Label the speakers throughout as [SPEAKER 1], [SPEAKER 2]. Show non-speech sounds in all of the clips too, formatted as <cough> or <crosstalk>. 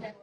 [SPEAKER 1] down.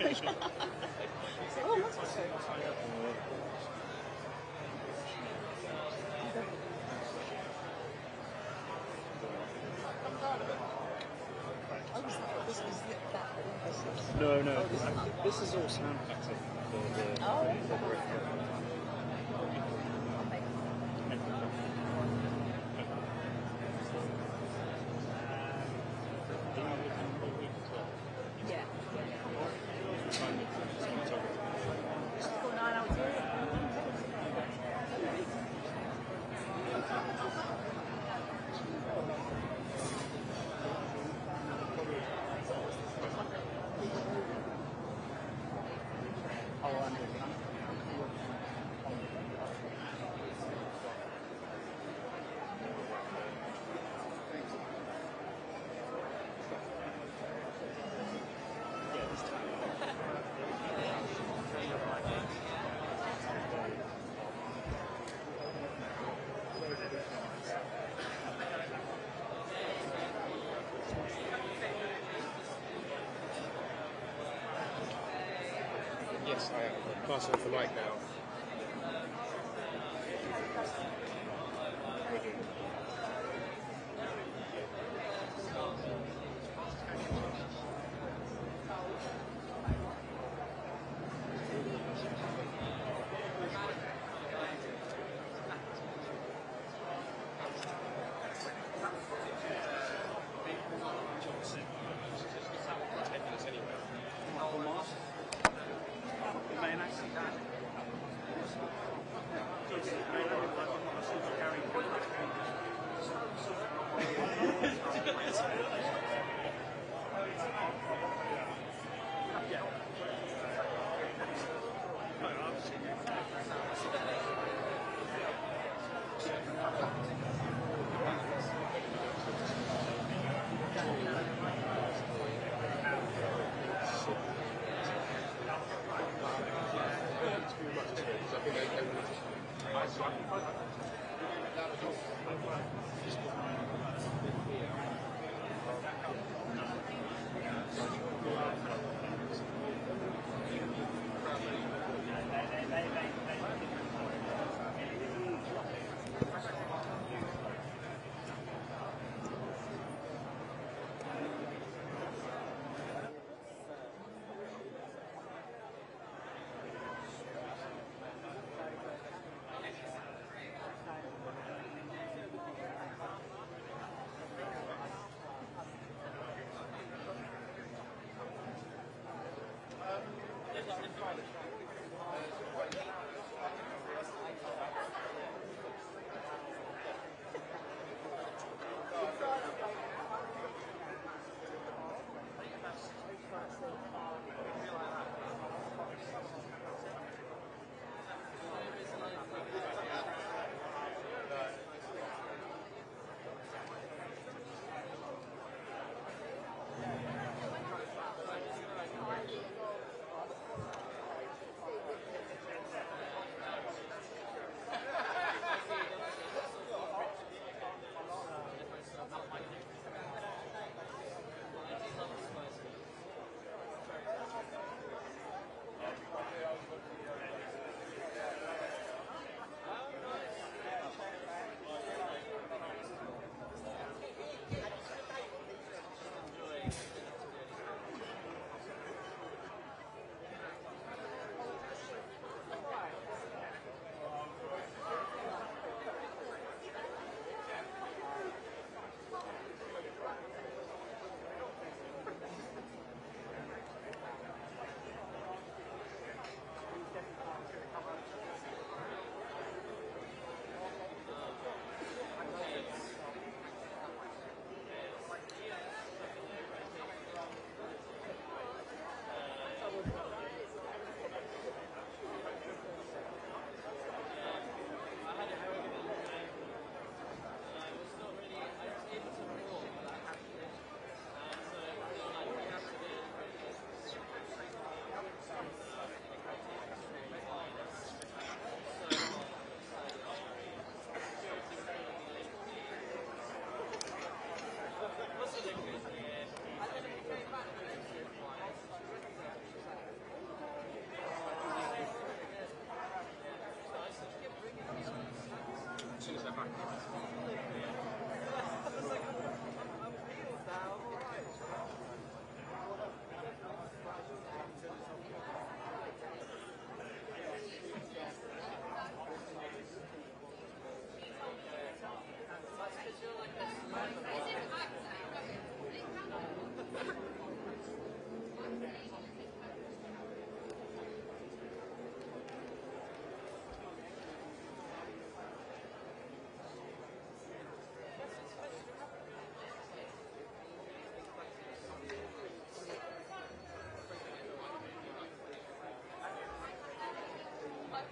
[SPEAKER 2] Oh, that's okay. I was like, this was that.
[SPEAKER 1] No, no. This is all sound pattern for the.
[SPEAKER 2] Oh,
[SPEAKER 3] Yes, I am. Pass off the mic now.
[SPEAKER 1] Yes.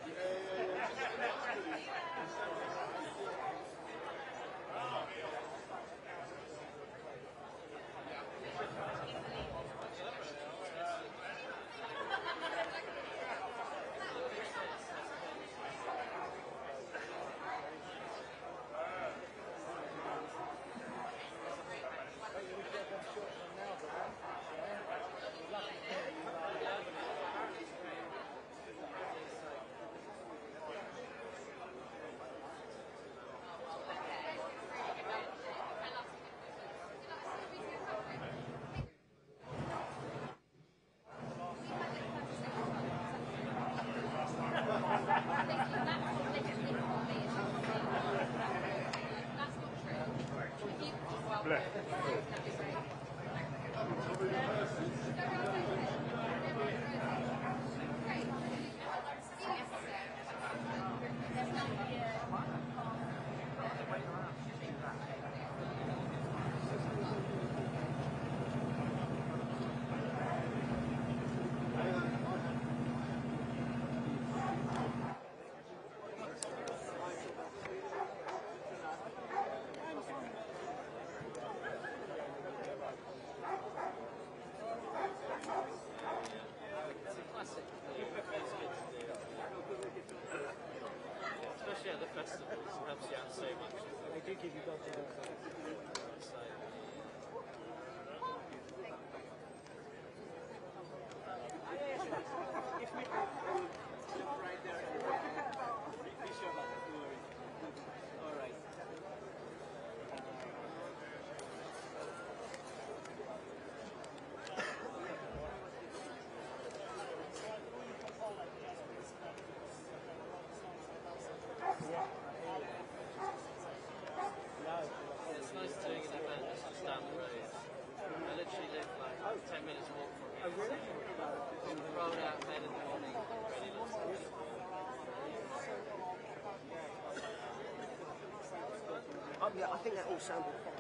[SPEAKER 1] Yeah.
[SPEAKER 4] Blech.
[SPEAKER 5] At the festivals, helps you out so much.
[SPEAKER 4] They do give you dodgy
[SPEAKER 5] So, it's nice doing an event that's just down the road. I literally live like 10 minutes walk from here. Oh, really? So, rolled out of bed in the morning, ready to
[SPEAKER 2] Um, yeah, I think that all sounded fine.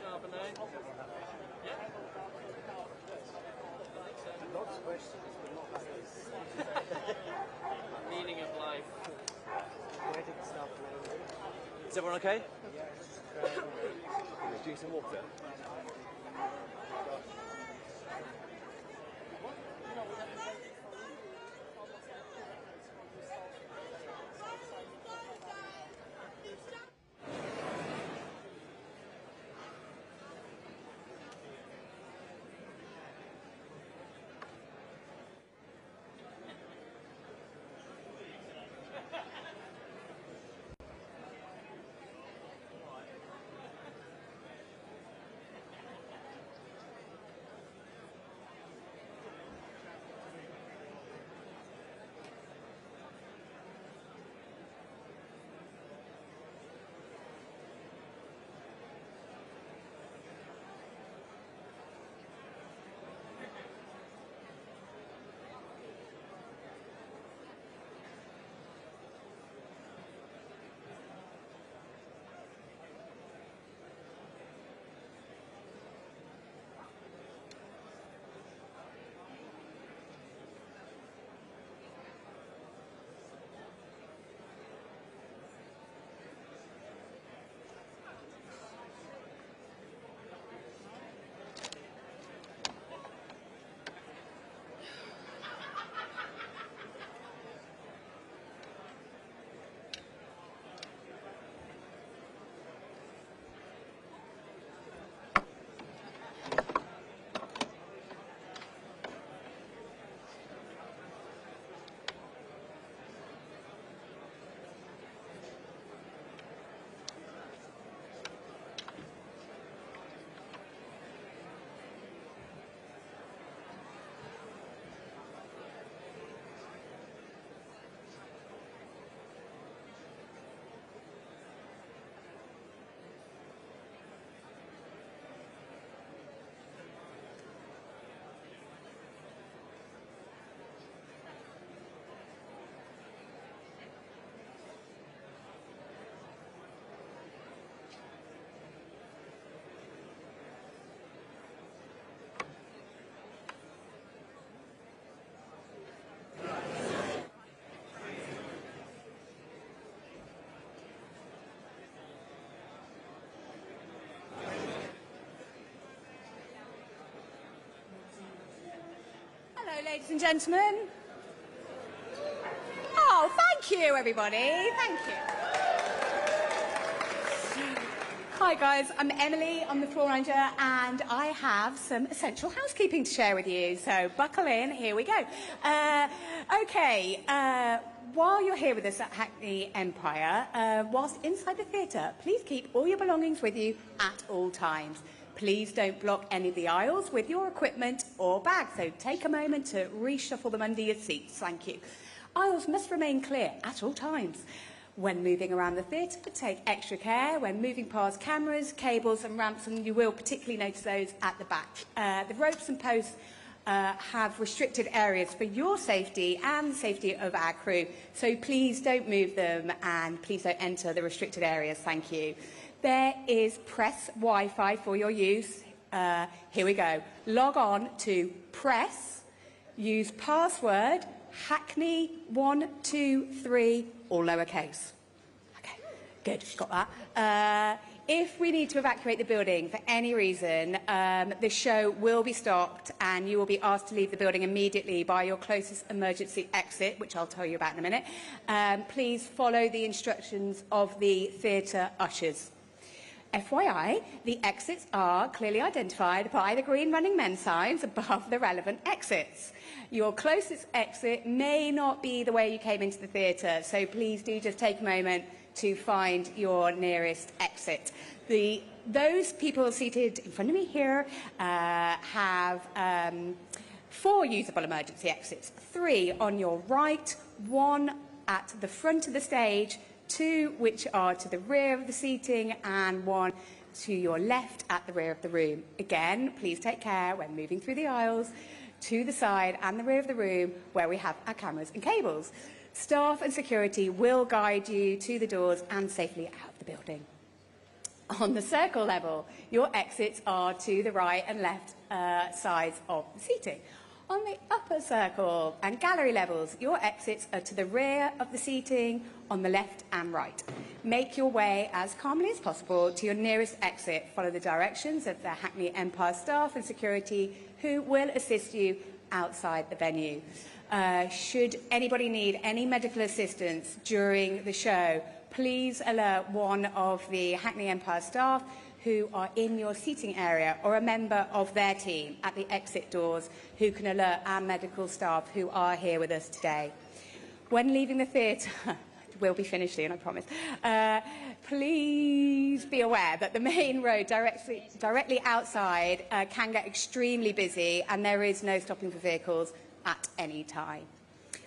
[SPEAKER 5] Charbonnet? Yeah.
[SPEAKER 2] Lots of questions, but not that
[SPEAKER 5] Meaning of life.
[SPEAKER 2] Where did stuff
[SPEAKER 6] Is everyone okay? Yes. Um, <laughs> drink some water.
[SPEAKER 7] Ladies and gentlemen. Oh, thank you, everybody. Thank you. Hi, guys. I'm Emily. I'm the floor manager, and I have some essential housekeeping to share with you. So, buckle in. Here we go. Uh, okay. Uh, while you're here with us at Hackney Empire, uh, whilst inside the theatre, please keep all your belongings with you at all times. Please don't block any of the aisles with your equipment or bags. So take a moment to reshuffle them under your seats. Thank you. Aisles must remain clear at all times. When moving around the theatre, take extra care when moving past cameras, cables and ramps, and you will particularly notice those at the back. Uh, the ropes and posts uh, have restricted areas for your safety and the safety of our crew. So please don't move them and please don't enter the restricted areas. Thank you. There is press Wi-Fi for your use. Uh, here we go. Log on to press, use password Hackney123, or lowercase. Okay, good, got that. Uh, if we need to evacuate the building for any reason, um, the show will be stopped and you will be asked to leave the building immediately by your closest emergency exit, which I'll tell you about in a minute. Um, please follow the instructions of the theatre ushers. FYI, the exits are clearly identified by the green running men signs above the relevant exits. Your closest exit may not be the way you came into the theatre, so please do just take a moment to find your nearest exit. The, those people seated in front of me here uh, have um, four usable emergency exits, three on your right, one at the front of the stage, two which are to the rear of the seating, and one to your left at the rear of the room. Again, please take care when moving through the aisles to the side and the rear of the room where we have our cameras and cables. Staff and security will guide you to the doors and safely out of the building. On the circle level, your exits are to the right and left uh, sides of the seating. On the upper circle and gallery levels, your exits are to the rear of the seating on the left and right. Make your way as calmly as possible to your nearest exit. Follow the directions of the Hackney Empire staff and security who will assist you outside the venue. Uh, should anybody need any medical assistance during the show, please alert one of the Hackney Empire staff who are in your seating area or a member of their team at the exit doors who can alert our medical staff who are here with us today. When leaving the theatre, <laughs> we'll be finished soon, I promise. Uh, please be aware that the main road directly, directly outside uh, can get extremely busy and there is no stopping for vehicles at any time.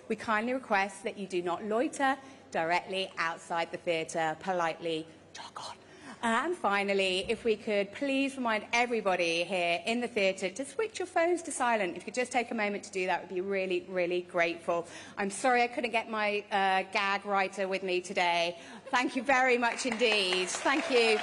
[SPEAKER 7] We kindly request that you do not loiter directly outside the theatre, politely jog on. And finally, if we could please remind everybody here in the theatre to switch your phones to silent. If you could just take a moment to do that, would be really, really grateful. I'm sorry I couldn't get my uh, gag writer with me today. Thank you very much indeed. Thank you.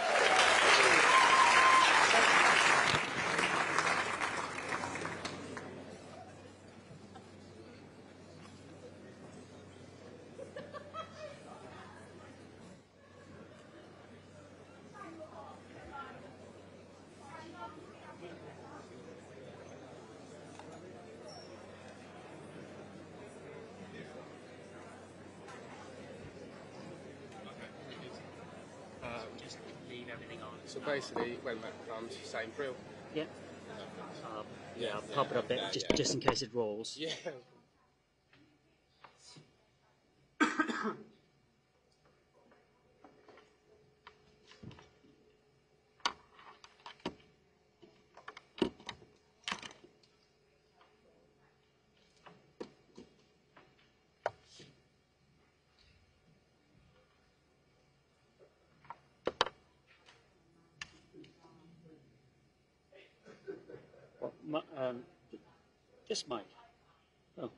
[SPEAKER 4] Just leave everything on.
[SPEAKER 8] So basically, when that comes, same drill.
[SPEAKER 4] Yeah. Uh, yeah, I'll pop it up there just, just in case it rolls.
[SPEAKER 8] Yeah.
[SPEAKER 4] What, mi- um, this mic. Oh.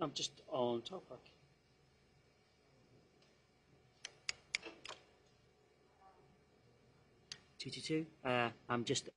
[SPEAKER 4] I'm just on top. Like. Two two two. Uh, I'm just.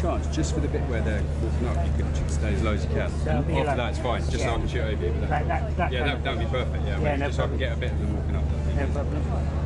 [SPEAKER 9] chance, just for the bit where they're walking up, you can stay as low as you can. After
[SPEAKER 8] like,
[SPEAKER 9] it's fine, just yeah. so I can shoot over you.
[SPEAKER 8] That, that, that,
[SPEAKER 9] yeah, that would be perfect, yeah,
[SPEAKER 8] yeah no
[SPEAKER 9] just so I can get a bit of them walking up.
[SPEAKER 8] No problem.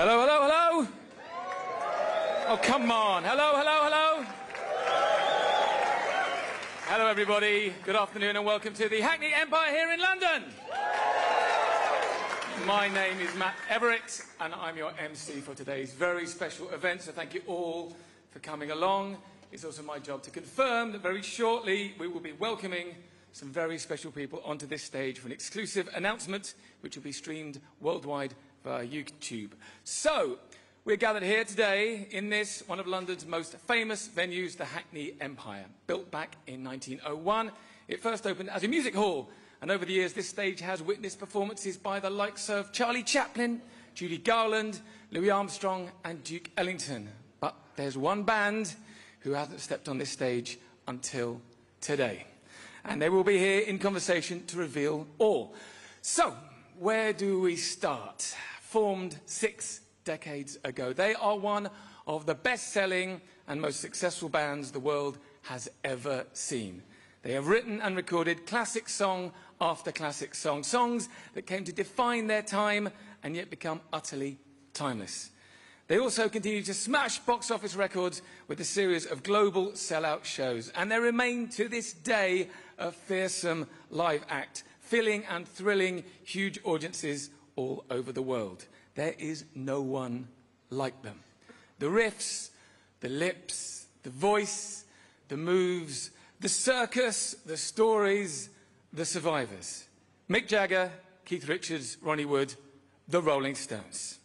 [SPEAKER 10] Hello, hello, hello. Oh, come on. Hello, hello, hello. Hello, everybody. Good afternoon and welcome to the Hackney Empire here in London. My name is Matt Everitt and I'm your MC for today's very special event. So thank you all for coming along. It's also my job to confirm that very shortly we will be welcoming some very special people onto this stage for an exclusive announcement which will be streamed worldwide via YouTube. So, we're gathered here today in this, one of London's most famous venues, the Hackney Empire. Built back in 1901, it first opened as a music hall, and over the years this stage has witnessed performances by the likes of Charlie Chaplin, Judy Garland, Louis Armstrong and Duke Ellington. But there's one band who hasn't stepped on this stage until today. And they will be here in conversation to reveal all. So, where do we start? Formed six decades ago. They are one of the best-selling and most successful bands the world has ever seen. They have written and recorded classic song after classic song, songs that came to define their time and yet become utterly timeless. They also continue to smash box office records with a series of global sellout shows, and they remain to this day a fearsome live act, filling and thrilling huge audiences all over the world. There is no one like them. The riffs, the lips, the voice, the moves, the circus, the stories, the survivors. Mick Jagger, Keith Richards, Ronnie Wood, the Rolling Stones.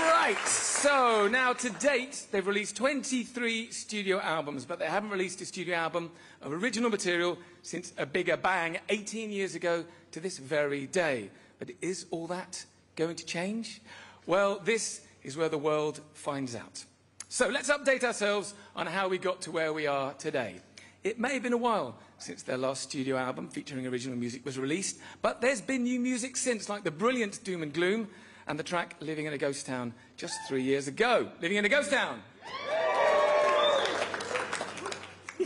[SPEAKER 10] Right, so now to date, they've released 23 studio albums, but they haven't released a studio album of original material since A Bigger Bang 18 years ago to this very day. But is all that going to change? Well, this is where the world finds out. So let's update ourselves on how we got to where we are today. It may have been a while since their last studio album featuring original music was released, but there's been new music since, like the brilliant Doom and Gloom and the track Living in a Ghost Town just three years ago. Living in a Ghost Town! <laughs>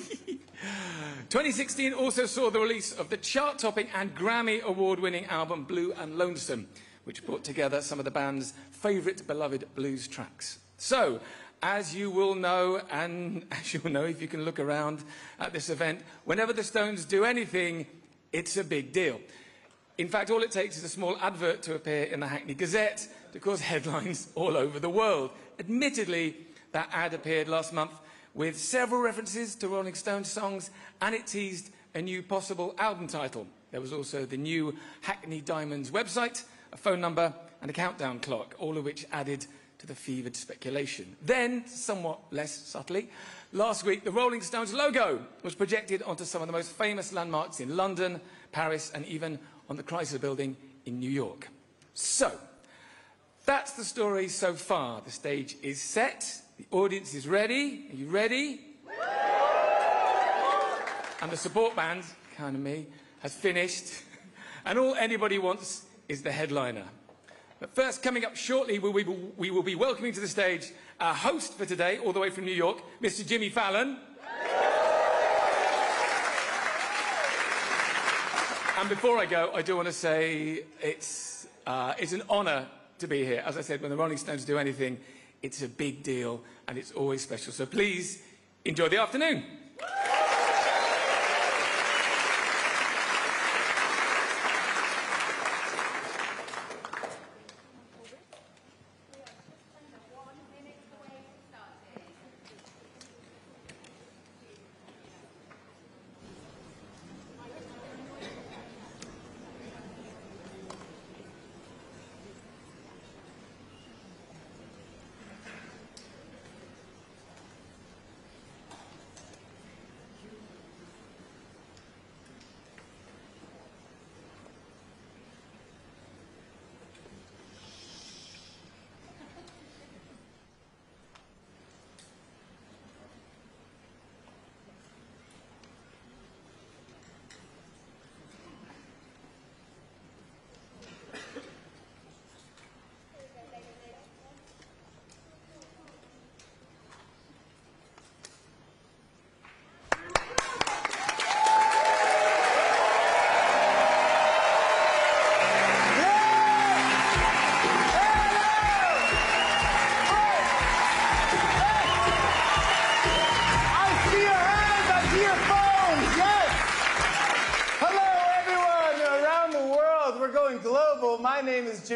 [SPEAKER 10] 2016 also saw the release of the chart-topping and Grammy award-winning album Blue and Lonesome, which brought together some of the band's favourite beloved blues tracks. So, as you will know, and <laughs> as you'll know if you can look around at this event, whenever the Stones do anything, it's a big deal. In fact, all it takes is a small advert to appear in the Hackney Gazette to cause <laughs> headlines all over the world. Admittedly, that ad appeared last month with several references to Rolling Stones songs, and it teased a new possible album title. There was also the new Hackney Diamonds website, a phone number, and a countdown clock, all of which added to the fevered speculation. Then, somewhat less subtly, last week the Rolling Stones logo was projected onto some of the most famous landmarks in London, Paris, and even on the Chrysler Building in New York. So, that's the story so far. The stage is set, the audience is ready. Are you ready? and the support band, kind of me, has finished. <laughs> And all anybody wants is the headliner. But first, coming up shortly, we will, we will be welcoming to the stage our host for today, all the way from New York, Mr. Jimmy Fallon. And before I go, I do want to say it's, uh, it's an honour to be here. As I said, when the Rolling Stones do anything, it's a big deal and it's always special. So please enjoy the afternoon.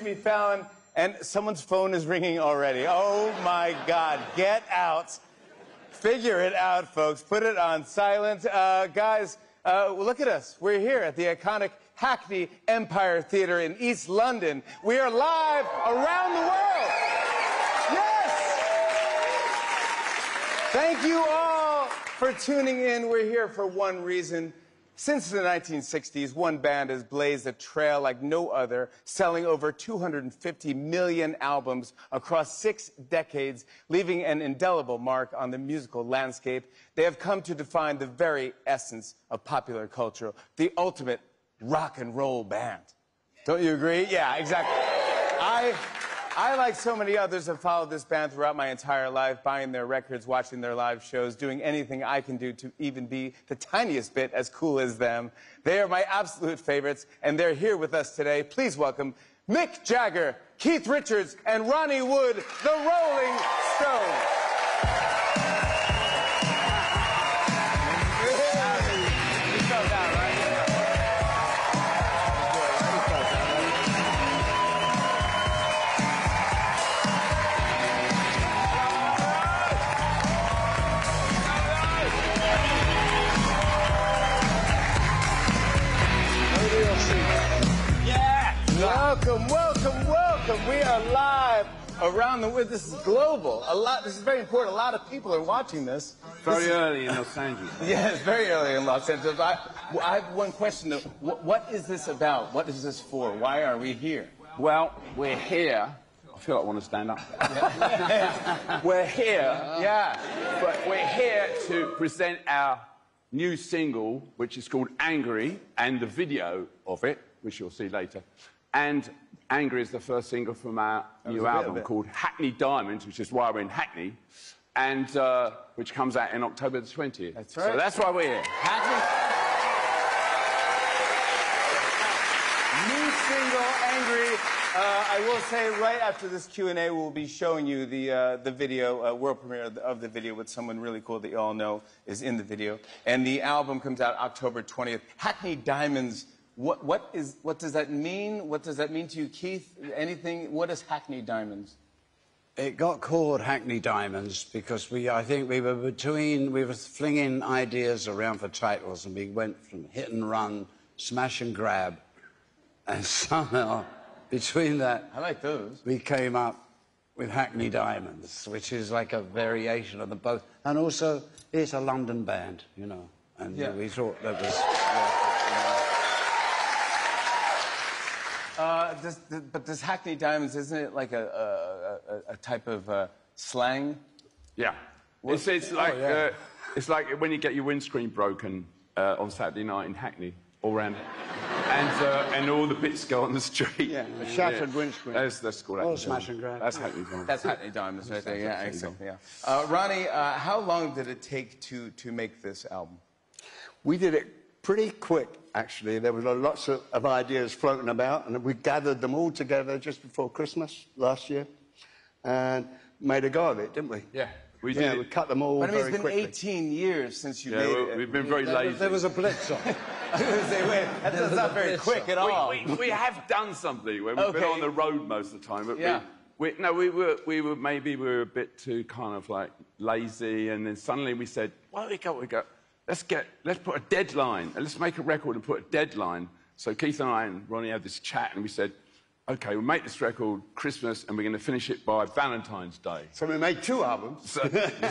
[SPEAKER 11] Jimmy Fallon, and someone's phone is ringing already. Oh my God, get out. Figure it out, folks. Put it on silent. Uh, guys, uh, look at us. We're here at the iconic Hackney Empire Theatre in East London. We are live around the world. Yes! Thank you all for tuning in. We're here for one reason. Since the 1960s, one band has blazed a trail like no other, selling over 250 million albums across six decades, leaving an indelible mark on the musical landscape. They have come to define the very essence of popular culture, the ultimate rock and roll band. Don't you agree? Yeah, exactly. I, I, like so many others, have followed this band throughout my entire life, buying their records, watching their live shows, doing anything I can do to even be the tiniest bit as cool as them. They are my absolute favorites, and they're here with us today. Please welcome Mick Jagger, Keith Richards, and Ronnie Wood, the Rolling Stones. We are live around the world. This is global. A lot. This is very important. A lot of people are watching this.
[SPEAKER 12] Very
[SPEAKER 11] This is-
[SPEAKER 12] early in Los Angeles. <laughs>
[SPEAKER 11] Yeah, it's very early in Los Angeles. I, I have one question. What, what is this about? What is this for? Why are we here?
[SPEAKER 12] Well, we're here. I feel like I want to stand up. <laughs> we're here,
[SPEAKER 11] Yeah.
[SPEAKER 12] but we're here to present our new single, which is called Angry, and the video of it, which you'll see later. And Angry is the first single from our
[SPEAKER 11] was
[SPEAKER 12] new
[SPEAKER 11] a bit of
[SPEAKER 12] album called Hackney Diamonds, which is why we're in Hackney, and uh, which comes out in October the 20th.
[SPEAKER 11] That's right.
[SPEAKER 12] So that's why we're here.
[SPEAKER 11] New single, Angry. Uh, I will say, right after this Q&A, we'll be showing you the, uh, the video, uh, world premiere of the, of the video with someone really cool that you all know is in the video. And the album comes out October 20th. Hackney Diamonds, what, what, is, what does that mean? What does that mean to you, Keith? Anything? What is Hackney Diamonds?
[SPEAKER 13] It got called Hackney Diamonds because we, I think we were between, we were flinging ideas around for titles and we went from hit and run, smash and grab, and <laughs> somehow between that,
[SPEAKER 11] I like those.
[SPEAKER 13] we came up with Hackney Diamonds, which is like a variation of the both. And also, it's a London band, you know, and
[SPEAKER 11] Yeah.
[SPEAKER 13] we thought that was.
[SPEAKER 11] Uh, does, but this Hackney Diamonds, isn't it like a, a, a, a type of uh, slang?
[SPEAKER 12] Yeah. It's, it's like
[SPEAKER 13] yeah.
[SPEAKER 12] uh, it's like when you get your windscreen broken uh, on Saturday night in Hackney, all round, and uh, and all the bits go on the street.
[SPEAKER 13] Yeah, a shattered windscreen.
[SPEAKER 12] That's that's called
[SPEAKER 13] Or
[SPEAKER 12] Hackney
[SPEAKER 13] smash
[SPEAKER 12] Diamonds.
[SPEAKER 13] and grab.
[SPEAKER 12] That's Hackney Diamonds.
[SPEAKER 11] That's Hackney Diamonds right there. Yeah, exactly. Yeah. Uh, Ronnie, uh, how long did it take to, to make this album?
[SPEAKER 14] We did it pretty quick, actually. There were lots of, of ideas floating about, and we gathered them all together just before Christmas last year and made a go of it, didn't we?
[SPEAKER 12] Yeah, we
[SPEAKER 14] Yeah,
[SPEAKER 12] did.
[SPEAKER 14] we cut them all
[SPEAKER 11] But I mean, it's been
[SPEAKER 14] quickly.
[SPEAKER 11] 18 years since you
[SPEAKER 12] yeah,
[SPEAKER 11] made
[SPEAKER 12] we,
[SPEAKER 11] it.
[SPEAKER 12] we've been very
[SPEAKER 13] There
[SPEAKER 12] lazy.
[SPEAKER 13] was, there was a blitz on. <laughs> <laughs>
[SPEAKER 11] I was gonna say, that's not very quick at all.
[SPEAKER 12] we, we, we have done something. We've been on the road most of the time, but
[SPEAKER 11] Yeah.
[SPEAKER 12] we, we, no, we were, we were maybe we were a bit too kind of like lazy, and then suddenly we said, "Why don't we go? We go. Let's get, let's put a deadline, and let's make a record and put a deadline." So Keith and I and Ronnie had this chat, and we said, "Okay, we'll make this record Christmas, and we're going to finish it by Valentine's Day."
[SPEAKER 14] So we made two albums.
[SPEAKER 12] So,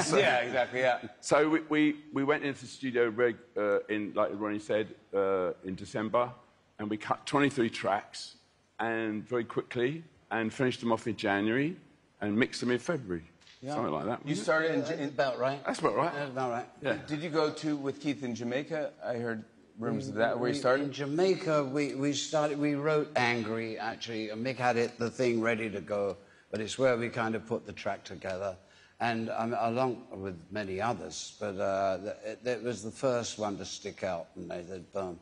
[SPEAKER 12] so- <laughs>
[SPEAKER 11] yeah, exactly, yeah.
[SPEAKER 12] so we, we, we went into the studio reg, uh, in, like Ronnie said, uh, in December, and we cut 23 tracks, and very quickly, and finished them off in January, and mixed them in February, something like that.
[SPEAKER 11] You started in, in
[SPEAKER 13] About right.
[SPEAKER 12] That's about right.
[SPEAKER 13] That's about right.
[SPEAKER 12] Yeah.
[SPEAKER 11] Did you go to with Keith in Jamaica? I heard rumors of that. Where you
[SPEAKER 13] started? In? Jamaica, we, we started, we wrote Angry, actually, and Mick had it, the thing ready to go, but it's where we kind of put the track together. And um, along with many others, but uh, th- it, it was the first one to stick out, and they said, boom.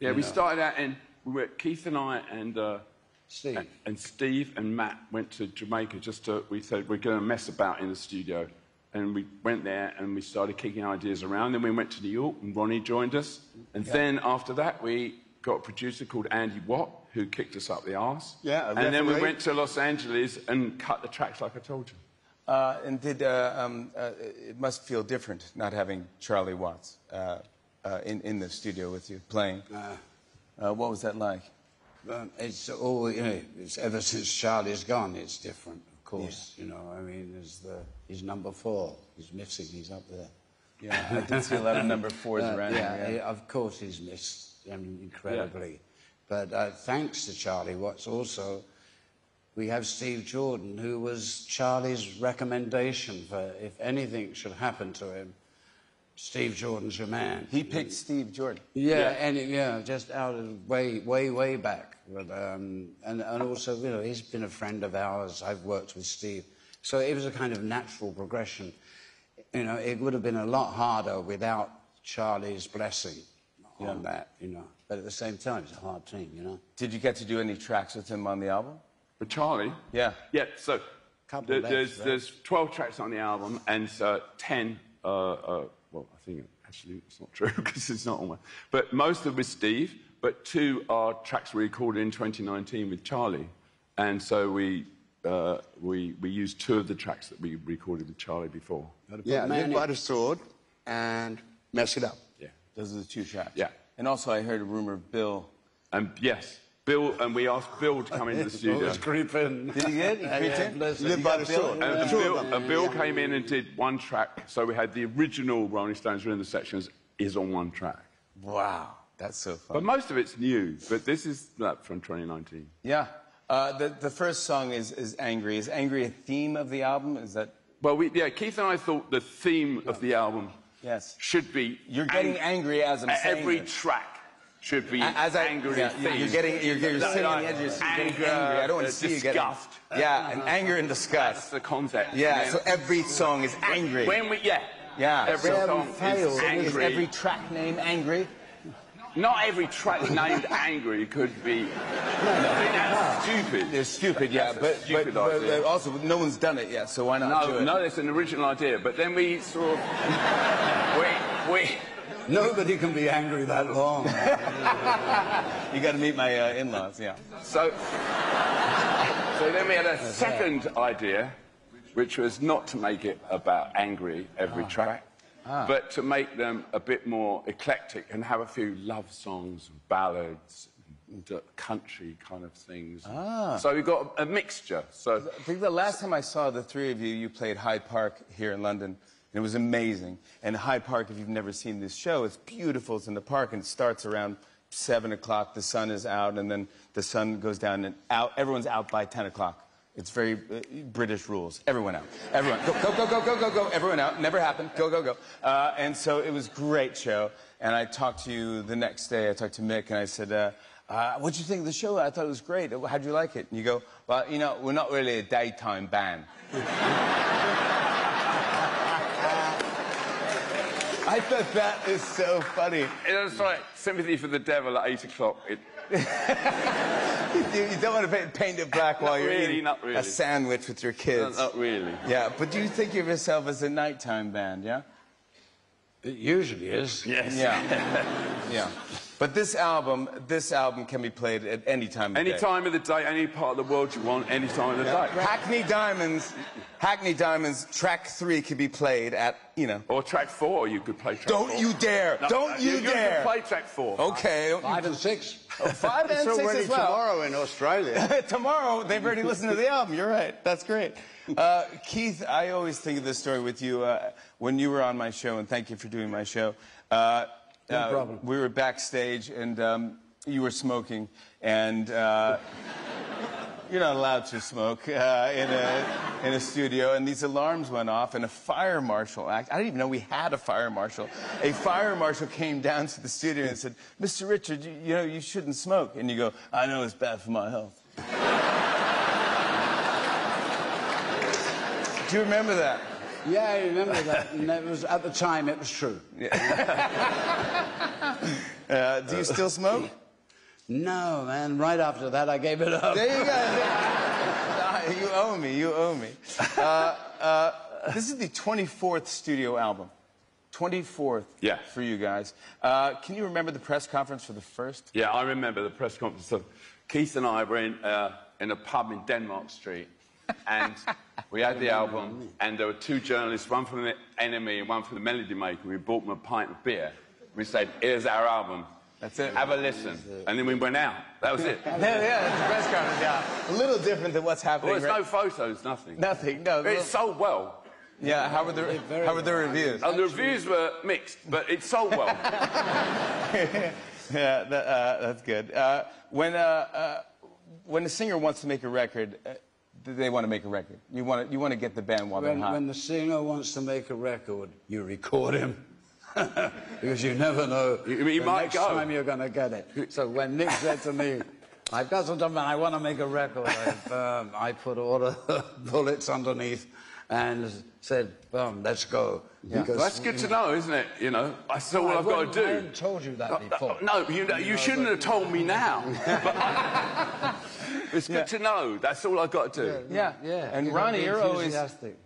[SPEAKER 12] Yeah, we started out, and we were, Keith and I and, uh,
[SPEAKER 13] Steve.
[SPEAKER 12] and, and Steve and Matt went to Jamaica just to, we said, we're going to mess about in the studio. And we went there and we started kicking ideas around. Then we went to New York and Ronnie joined us. And then after that, we got a producer called Andy Watt who kicked us up the arse.
[SPEAKER 14] Yeah,
[SPEAKER 12] and then we went to Los Angeles and cut the tracks like I told you.
[SPEAKER 11] Uh, and did uh, um, uh, it must feel different not having Charlie Watts uh, uh, in in the studio with you playing? Uh, what was that like?
[SPEAKER 13] Um, it's all, you know, it's ever since Charlie's gone, it's different, of course. You know, I mean, there's the, he's number four. He's missing, he's up there.
[SPEAKER 11] Yeah, I did see a lot of number fours
[SPEAKER 13] Uh,
[SPEAKER 11] around
[SPEAKER 13] yeah,
[SPEAKER 11] here,
[SPEAKER 13] he-
[SPEAKER 11] yeah.
[SPEAKER 13] of course he's missed I mean, incredibly. But uh, thanks to Charlie Watts also, we have Steve Jordan, who was Charlie's recommendation for if anything should happen to him, Steve Jordan's your man.
[SPEAKER 11] He picked Steve Jordan.
[SPEAKER 13] Yeah, and it- yeah, just out of way, way, way back. But, um, and, and also, you know, he's been a friend of ours. I've worked with Steve. So it was a kind of natural progression. You know, it would have been a lot harder without Charlie's blessing on that, you know. But at the same time, it's a hard team, you know.
[SPEAKER 11] Did you get to do any tracks with him on the album?
[SPEAKER 12] With Charlie?
[SPEAKER 11] Yeah.
[SPEAKER 12] Yeah, so
[SPEAKER 13] Couple
[SPEAKER 12] there-
[SPEAKER 13] left,
[SPEAKER 12] there's,
[SPEAKER 13] right?
[SPEAKER 12] there's 12 tracks on the album and uh, 10, uh, uh, well, I think actually it's not true <laughs> because it's not on my, but most of it was Steve, but two are tracks we recorded in 2019 with Charlie. And so we, uh, we, we used two of the tracks that we recorded with Charlie before.
[SPEAKER 14] Yeah,
[SPEAKER 13] Man,
[SPEAKER 14] Live by the Sword and Mess It Up.
[SPEAKER 12] Yeah.
[SPEAKER 11] Those are the two tracks.
[SPEAKER 12] Yeah.
[SPEAKER 11] And also, I heard a rumor of Bill.
[SPEAKER 12] And yes, Bill, and we asked Bill to come into the <laughs> studio.
[SPEAKER 13] Always creeping.
[SPEAKER 11] Did he get? He <laughs>
[SPEAKER 13] Yeah, yeah,
[SPEAKER 11] in?
[SPEAKER 14] Live
[SPEAKER 13] You
[SPEAKER 14] by the
[SPEAKER 13] Bill?
[SPEAKER 14] Sword.
[SPEAKER 12] And, and
[SPEAKER 14] Two of
[SPEAKER 12] Bill,
[SPEAKER 14] them.
[SPEAKER 12] and Bill came in and did one track. So we had the original Rolling Stones Rhythm sections is on one track.
[SPEAKER 11] Wow, that's so fun.
[SPEAKER 12] But most of it's new. But this is that from 2019.
[SPEAKER 11] yeah. Uh, the, the first song is, is Angry. Is Angry a theme of the album? Is that.
[SPEAKER 12] Well, we, yeah, Keith and I thought the theme of the album
[SPEAKER 11] Yes.
[SPEAKER 12] should be.
[SPEAKER 11] You're getting angry as I'm saying
[SPEAKER 12] Every
[SPEAKER 11] this.
[SPEAKER 12] track should be
[SPEAKER 11] As I,
[SPEAKER 12] angry
[SPEAKER 11] yeah,
[SPEAKER 12] theme.
[SPEAKER 11] you're getting, you're, you're
[SPEAKER 12] Like-
[SPEAKER 11] sitting on the edge, you're getting angry. I don't want
[SPEAKER 12] uh,
[SPEAKER 11] to see you getting.
[SPEAKER 12] disgust.
[SPEAKER 11] Yeah, and anger and disgust.
[SPEAKER 12] That's
[SPEAKER 11] disgust.
[SPEAKER 12] the concept.
[SPEAKER 11] Yeah,
[SPEAKER 12] And
[SPEAKER 11] so every song is angry.
[SPEAKER 12] when we yeah.
[SPEAKER 11] Yeah,
[SPEAKER 12] Every
[SPEAKER 11] so
[SPEAKER 12] song
[SPEAKER 13] failed.
[SPEAKER 12] is
[SPEAKER 11] is
[SPEAKER 12] angry.
[SPEAKER 11] every track name angry?
[SPEAKER 12] Not every track named angry could be. I think that's stupid.
[SPEAKER 11] They're stupid, yeah, but,
[SPEAKER 12] stupid
[SPEAKER 11] but,
[SPEAKER 12] idea.
[SPEAKER 11] but also no one's done it yet, so why not do
[SPEAKER 12] No,
[SPEAKER 11] it?
[SPEAKER 12] no, it's an original idea. But then we sort of <laughs> we we
[SPEAKER 13] Nobody can be angry that long. <laughs>
[SPEAKER 11] You got to meet my uh, in-laws, yeah.
[SPEAKER 12] so so then we had a second idea, which was not to make it about angry every track, but to make them a bit more eclectic and have a few love songs, ballads, and country kind of things. Ah. So we got a mixture. So
[SPEAKER 11] I think the last time I saw the three of you, you played Hyde Park here in London. And it was amazing. And Hyde Park, if you've never seen this show, it's beautiful. It's in the park and it starts around 7 o'clock. The sun is out and then the sun goes down and out. Everyone's out by 10 o'clock. It's very uh, British rules. Everyone out. Everyone. Go, go, go, go, go, go, go. Everyone out. Never happened. Go, go, go. Uh, and so it was great show. And I talked to you the next day. I talked to Mick and I said, uh, uh, what'd you think of the show? I thought it was great. How'd you like it? And you go, well, you know, we're not really a daytime band. <laughs> I thought that is so funny.
[SPEAKER 12] it was like sympathy for the devil at eight o'clock. It,
[SPEAKER 11] You, <laughs> you don't want to paint, paint it black while
[SPEAKER 12] Not
[SPEAKER 11] you're
[SPEAKER 12] really,
[SPEAKER 11] eating
[SPEAKER 12] not really.
[SPEAKER 11] a sandwich with your kids.
[SPEAKER 12] not really.
[SPEAKER 11] Yeah, but do you think of yourself as a nighttime band, yeah?
[SPEAKER 13] It usually is.
[SPEAKER 12] Yes.
[SPEAKER 11] Yeah. <laughs> yeah. But this album, this album can be played at any time of
[SPEAKER 12] Any
[SPEAKER 11] day.
[SPEAKER 12] time of the day, any part of the world you want, any time of the day.
[SPEAKER 11] Hackney Diamonds, Hackney Diamonds, track three could be played at, you know.
[SPEAKER 12] Or track four, you could play track
[SPEAKER 11] Don't
[SPEAKER 12] four.
[SPEAKER 11] you dare!
[SPEAKER 12] No,
[SPEAKER 11] Don't you,
[SPEAKER 12] you
[SPEAKER 11] dare!
[SPEAKER 12] can play track four.
[SPEAKER 11] Okay. Don't
[SPEAKER 13] Five
[SPEAKER 11] you,
[SPEAKER 13] and six. <laughs>
[SPEAKER 11] oh, five and
[SPEAKER 14] It's
[SPEAKER 11] six as well.
[SPEAKER 14] tomorrow in Australia. <laughs>
[SPEAKER 11] Tomorrow, they've already listened to the album. You're right. That's great. Uh, Keith, I always think of this story with you uh, when you were on my show, and thank you for doing my show. Uh,
[SPEAKER 13] No
[SPEAKER 11] uh,
[SPEAKER 13] problem.
[SPEAKER 11] We were backstage, and um, you were smoking, and uh, <laughs> you're not allowed to smoke uh, in, a, in a studio, and these alarms went off, and a fire marshal act. I didn't even know we had a fire marshal. A fire marshal came down to the studio and said, "Mr. Richard, you, you know you shouldn't smoke," and you go, "I know it's bad for my health." <laughs> Do you remember that?
[SPEAKER 13] Yeah, I remember that. And it was, at the time, it was true. <laughs>
[SPEAKER 11] Uh, do you still smoke?
[SPEAKER 13] No, man. Right after that, I gave it up.
[SPEAKER 11] There you go. You owe me. You owe me. Uh, uh, this is the 24th studio album. 24th
[SPEAKER 12] Yeah.
[SPEAKER 11] for you guys. Uh, can you remember the press conference for the first?
[SPEAKER 12] Yeah, I remember the press conference of Keith and I were in, uh, in a pub in Denmark Street, and <laughs> we had the album, and there were two journalists, one from the NME and one from the Melody Maker. We bought them a pint of beer. We said, "Here's our album.
[SPEAKER 11] That's it.
[SPEAKER 12] Have a listen." And then we went out. That was it. <laughs>
[SPEAKER 11] Yeah, yeah, that's the press conference, yeah. A little different than what's happening.
[SPEAKER 12] Well, there's
[SPEAKER 11] right-
[SPEAKER 12] no photos, nothing.
[SPEAKER 11] Nothing, no.
[SPEAKER 12] It sold well.
[SPEAKER 11] Yeah, how were the, how were the reviews?
[SPEAKER 12] And the reviews were mixed, but it sold well. <laughs>
[SPEAKER 11] yeah, that, uh, that's good. Uh, when, uh, uh, when a singer wants to make a record, uh, do they want to make a record? You want to, you want to get the band while
[SPEAKER 13] When,
[SPEAKER 11] they're hot.
[SPEAKER 13] when the singer wants to make a record, you record him. <laughs> because you never know
[SPEAKER 12] You- you
[SPEAKER 13] the
[SPEAKER 12] might
[SPEAKER 13] next
[SPEAKER 12] go.
[SPEAKER 13] time you're going to get it. So when Mick said to me, I've got something, I want to make a record, I've, um, I put all the <laughs> bullets underneath and said, boom, let's go. Because-
[SPEAKER 12] That's good to know, isn't it? You know, that's all
[SPEAKER 13] I
[SPEAKER 12] I've got to do.
[SPEAKER 13] I hadn't told you that before.
[SPEAKER 12] No, you, you shouldn't have told me now. <laughs> But I- it's good to know. That's all I've got to do.
[SPEAKER 11] Yeah,
[SPEAKER 13] Yeah,
[SPEAKER 11] And
[SPEAKER 13] you
[SPEAKER 11] Ronnie, you're always